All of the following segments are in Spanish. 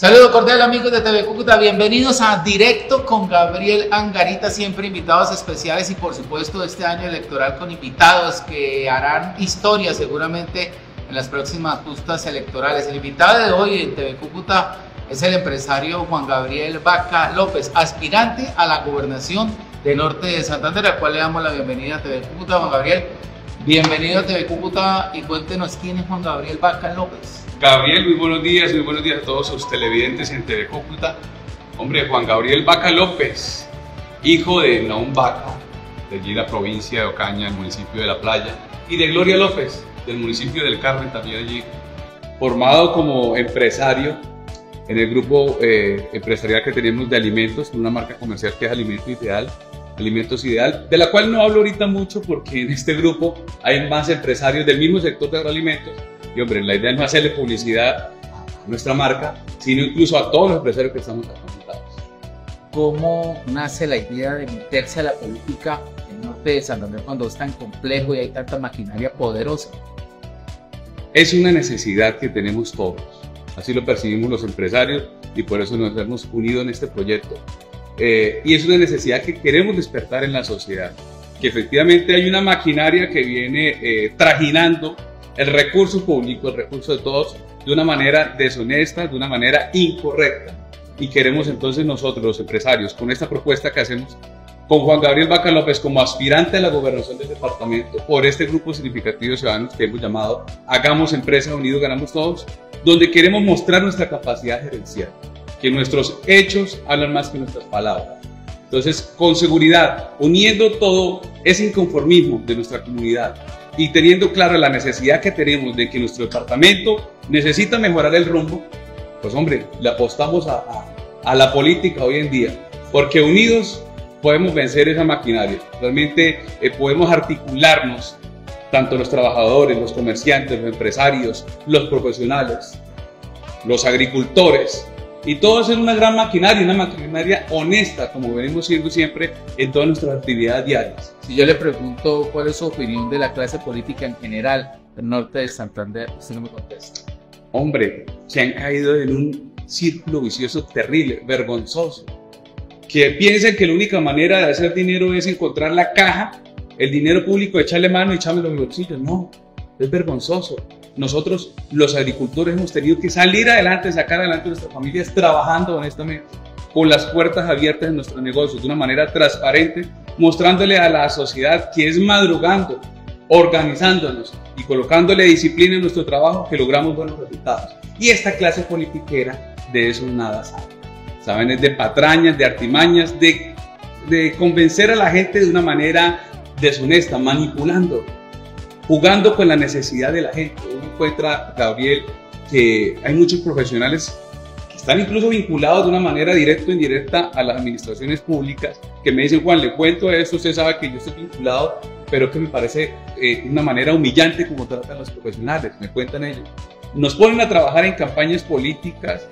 Saludos cordial amigos de TV Cúcuta, bienvenidos a Directo con Gabriel Angarita, siempre invitados especiales y por supuesto este año electoral con invitados que harán historia seguramente en las próximas justas electorales. El invitado de hoy en TV Cúcuta es el empresario Juan Gabriel Vaca López, aspirante a la gobernación de Norte de Santander, al cual le damos la bienvenida a TV Cúcuta. Juan Gabriel, bienvenido a TV Cúcuta y cuéntenos quién es Juan Gabriel Vaca López. Gabriel, muy buenos días, muy buenos días a todos los televidentes en TV Cúcuta. Hombre, Juan Gabriel Vaca López, hijo de Naum Vaca, de allí la provincia de Ocaña, el municipio de La Playa, y de Gloria López, del municipio del Carmen, también allí. Formado como empresario en el grupo eh, empresarial que tenemos de alimentos, una marca comercial que es Alimento Ideal, Alimentos Ideal, de la cual no hablo ahorita mucho porque en este grupo hay más empresarios del mismo sector de agroalimentos y hombre, la idea no es hacerle publicidad a nuestra marca, sino incluso a todos los empresarios que estamos acá ¿Cómo nace la idea de meterse a la política en norte de Santander cuando es tan complejo y hay tanta maquinaria poderosa? Es una necesidad que tenemos todos. Así lo percibimos los empresarios y por eso nos hemos unido en este proyecto. Eh, y es una necesidad que queremos despertar en la sociedad. Que efectivamente hay una maquinaria que viene eh, trajinando el recurso público, el recurso de todos, de una manera deshonesta, de una manera incorrecta. Y queremos entonces nosotros, los empresarios, con esta propuesta que hacemos con Juan Gabriel Vaca López como aspirante a la gobernación del departamento por este grupo significativo de ciudadanos que hemos llamado Hagamos Empresa Unidos Ganamos Todos, donde queremos mostrar nuestra capacidad gerencial, que nuestros hechos hablan más que nuestras palabras. Entonces, con seguridad, uniendo todo ese inconformismo de nuestra comunidad, y teniendo clara la necesidad que tenemos de que nuestro departamento necesita mejorar el rumbo, pues hombre, le apostamos a, la política hoy en día, porque unidos podemos vencer esa maquinaria, realmente eh, podemos articularnos, tanto los trabajadores, los comerciantes, los empresarios, los profesionales, los agricultores, y todo eso es una gran maquinaria, una maquinaria honesta, como venimos siendo siempre en todas nuestras actividades diarias. Si yo le pregunto cuál es su opinión de la clase política en general del norte de Santander, usted no me contesta. Hombre, se han caído en un círculo vicioso terrible, vergonzoso, que piensan que la única manera de hacer dinero es encontrar la caja, el dinero público, echarle mano y echarme los bolsillos. No, es vergonzoso. Nosotros, los agricultores, hemos tenido que salir adelante, sacar adelante nuestras familias trabajando honestamente, con las puertas abiertas en nuestros negocios, de una manera transparente, mostrándole a la sociedad que es madrugando, organizándonos y colocándole disciplina en nuestro trabajo que logramos buenos resultados. Y esta clase politiquera de eso nada sabe. Saben, es de patrañas, de artimañas, de, de convencer a la gente de una manera deshonesta, manipulando jugando con la necesidad de la gente. Uno encuentra, Gabriel, que hay muchos profesionales que están incluso vinculados de una manera directa o indirecta a las administraciones públicas, que me dicen, Juan, le cuento esto, usted sabe que yo estoy vinculado, pero que me parece eh, una manera humillante como tratan los profesionales, me cuentan ellos. Nos ponen a trabajar en campañas políticas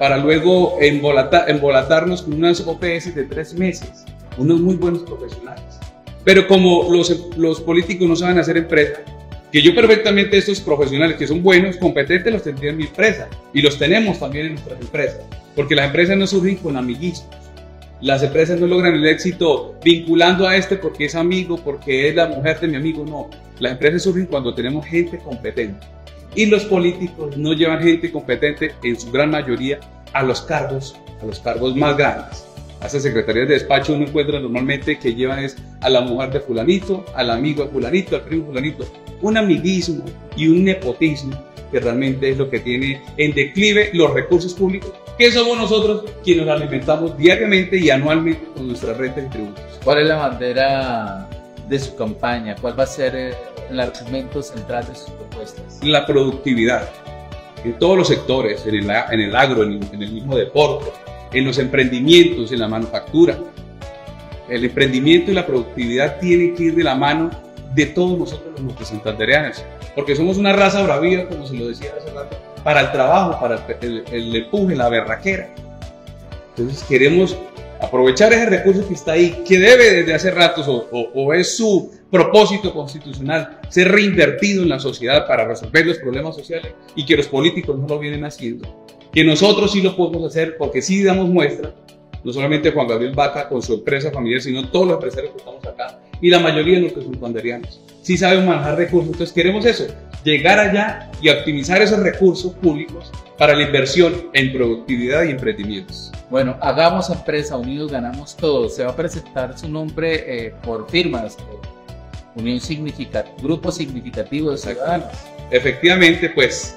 para luego embolatarnos con unas OPS de tres meses, unos muy buenos profesionales pero como los, los políticos no saben hacer empresa, que yo perfectamente estos profesionales que son buenos, competentes, los tendría en mi empresa. Y los tenemos también en nuestras empresas. Porque las empresas no surgen con amiguismos. Las empresas no logran el éxito vinculando a este porque es amigo, porque es la mujer de mi amigo. No. Las empresas surgen cuando tenemos gente competente. Y los políticos no llevan gente competente en su gran mayoría a los cargos, a los cargos más grandes a esas secretarías de despacho uno encuentra normalmente que llevan es a la mujer de fulanito, al amigo de fulanito, al primo de fulanito, un amiguismo y un nepotismo que realmente es lo que tiene en declive los recursos públicos, que somos nosotros quienes nos alimentamos diariamente y anualmente con nuestra renta de tributos. ¿Cuál es la bandera de su campaña? ¿Cuál va a ser el argumento central de sus propuestas? La productividad en todos los sectores, en el, en el agro, en el, en el mismo deporte, en los emprendimientos, en la manufactura. El emprendimiento y la productividad tienen que ir de la mano de todos nosotros los santandereanos, porque somos una raza bravía, como se lo decía hace rato, para el trabajo, para el, el, empuje, la berraquera. Entonces queremos aprovechar ese recurso que está ahí, que debe desde hace ratos o, o, es su propósito constitucional ser reinvertido en la sociedad para resolver los problemas sociales y que los políticos no lo vienen haciendo que nosotros sí lo podemos hacer porque sí damos muestra, no solamente Juan Gabriel Vaca con su empresa familiar, sino todos los empresarios que estamos acá y la mayoría de nuestros santanderianos. Sí sabemos manejar recursos, entonces queremos eso, llegar allá y optimizar esos recursos públicos para la inversión en productividad y emprendimientos. Bueno, hagamos empresa, unidos ganamos todos. Se va a presentar su nombre eh, por firmas, unión significativa, grupo significativo de ciudadanos. Efectivamente, pues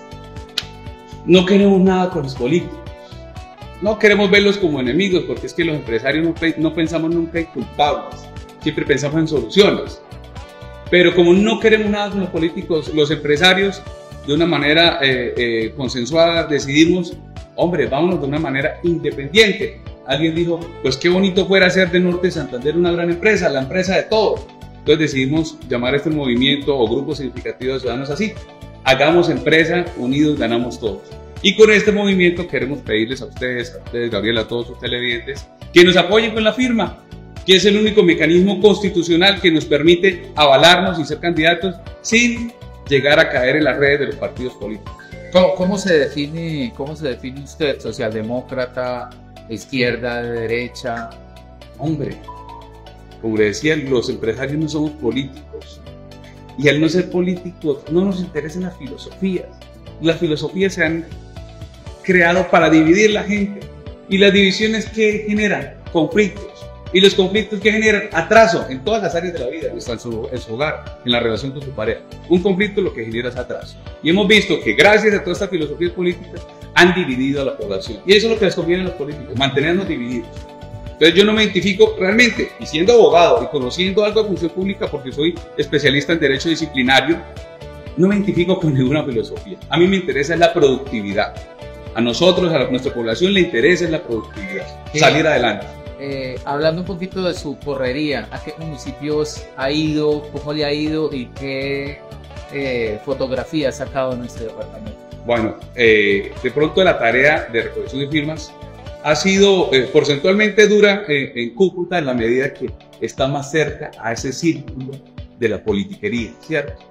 no queremos nada con los políticos. No queremos verlos como enemigos, porque es que los empresarios no, pensamos nunca en culpables, siempre pensamos en soluciones. Pero como no queremos nada con los políticos, los empresarios, de una manera eh, eh, consensuada, decidimos, hombre, vámonos de una manera independiente. Alguien dijo, pues qué bonito fuera ser de Norte Santander una gran empresa, la empresa de todos. Entonces decidimos llamar a este movimiento o grupo significativo de ciudadanos así. Hagamos empresa, unidos ganamos todos. Y con este movimiento queremos pedirles a ustedes, a ustedes, Gabriel, a todos sus televidentes, que nos apoyen con la firma, que es el único mecanismo constitucional que nos permite avalarnos y ser candidatos sin llegar a caer en las redes de los partidos políticos. ¿Cómo, se, define, cómo se define usted? ¿Socialdemócrata, izquierda, derecha? Hombre, como le decía, los empresarios no somos políticos. Y al no ser políticos, no nos interesan las filosofías. Las filosofías se han creado para dividir la gente. Y las divisiones que generan conflictos y los conflictos que generan atraso en todas las áreas de la vida, en su, en su hogar, en la relación con su pareja. Un conflicto lo que genera es atraso. Y hemos visto que gracias a todas estas filosofías políticas han dividido a la población. Y eso es lo que les conviene a los políticos, mantenernos divididos. Entonces yo no me identifico realmente, y siendo abogado y conociendo algo de función pública porque soy especialista en derecho disciplinario, no me identifico con ninguna filosofía. A mí me interesa la productividad. A nosotros, a nuestra población, le interesa la productividad, salir adelante. Eh, hablando un poquito de su correría, ¿a qué municipios ha ido? ¿Cómo le ha ido? ¿Y qué eh, fotografías ha sacado en este departamento? Bueno, eh, de pronto la tarea de recolección de firmas ha sido porcentualmente dura en Cúcuta en la medida que está más cerca a ese círculo de la politiquería, ¿cierto?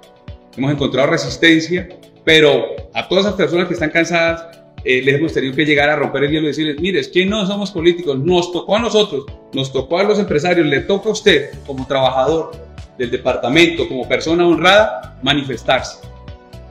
Hemos encontrado resistencia, pero a todas esas personas que están cansadas eh, les hemos tenido que llegar a romper el hielo y decirles, mire, es que no somos políticos, nos tocó a nosotros, nos tocó a los empresarios, le toca a usted como trabajador del departamento, como persona honrada, manifestarse.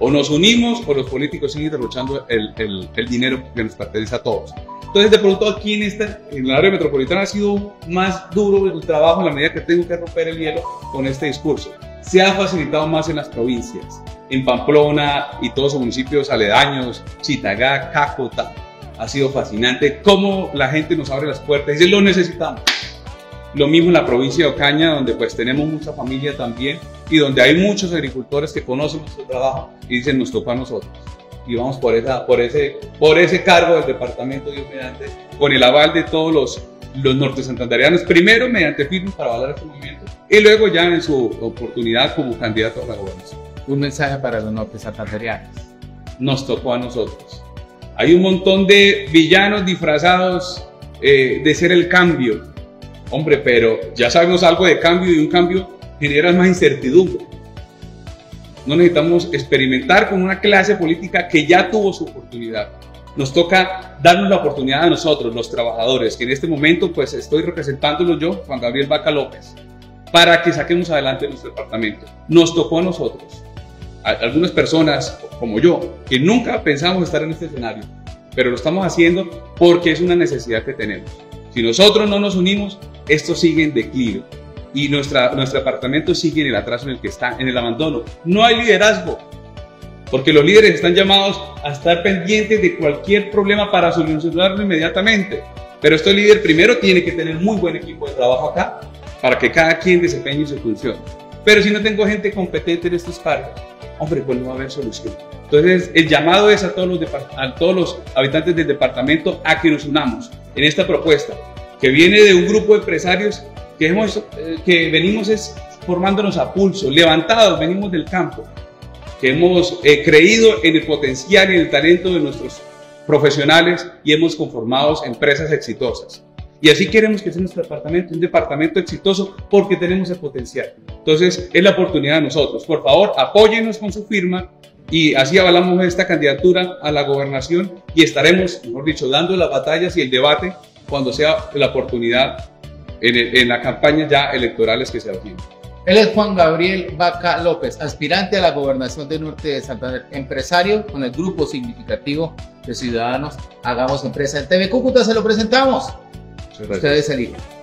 O nos unimos o los políticos siguen derrochando el, el, el dinero que nos pertenece a todos. Entonces, de pronto aquí en, esta, en el área metropolitana ha sido más duro el trabajo en la medida que tengo que romper el hielo con este discurso. Se ha facilitado más en las provincias en Pamplona y todos los municipios aledaños, Chitagá, Cácota. Ha sido fascinante cómo la gente nos abre las puertas y dice, lo necesitamos. Lo mismo en la provincia de Ocaña, donde pues tenemos mucha familia también y donde hay muchos agricultores que conocen nuestro trabajo y dicen, nos toca a nosotros. Y vamos por, esa, por, ese, por ese cargo del departamento, Dios mediante, con el aval de todos los, los norte santanderianos, primero mediante firmas para avalar este movimiento y luego ya en su oportunidad como candidato a la gobernación un mensaje para los norte santanderianos. Nos tocó a nosotros. Hay un montón de villanos disfrazados eh, de ser el cambio. Hombre, pero ya sabemos algo de cambio y un cambio genera más incertidumbre. No necesitamos experimentar con una clase política que ya tuvo su oportunidad. Nos toca darnos la oportunidad a nosotros, los trabajadores, que en este momento pues estoy representándolo yo, Juan Gabriel Vaca López, para que saquemos adelante nuestro departamento. Nos tocó a nosotros algunas personas como yo, que nunca pensamos estar en este escenario, pero lo estamos haciendo porque es una necesidad que tenemos. Si nosotros no nos unimos, esto sigue en declive y nuestra, nuestro apartamento sigue en el atraso en el que está, en el abandono. No hay liderazgo, porque los líderes están llamados a estar pendientes de cualquier problema para solucionarlo inmediatamente. Pero este líder primero tiene que tener muy buen equipo de trabajo acá para que cada quien desempeñe su función. Pero si no tengo gente competente en estos cargos, hombre, pues no va a haber solución. Entonces, el llamado es a todos los, a todos los habitantes del departamento a que nos unamos en esta propuesta, que viene de un grupo de empresarios que, hemos, eh, que venimos es formándonos a pulso, levantados, venimos del campo, que hemos eh, creído en el potencial y en el talento de nuestros profesionales y hemos conformado empresas exitosas. Y así queremos que sea nuestro departamento, un departamento exitoso porque tenemos el potencial. Entonces, es la oportunidad de nosotros. Por favor, apóyenos con su firma y así avalamos esta candidatura a la gobernación y estaremos, mejor dicho, dando las batallas y el debate cuando sea la oportunidad en, en las campañas ya electorales que se avecinan. Él es Juan Gabriel Vaca López, aspirante a la gobernación de Norte de Santander, empresario con el grupo significativo de ciudadanos Hagamos Empresa. En TV Cúcuta se lo presentamos. Ustedes eligen.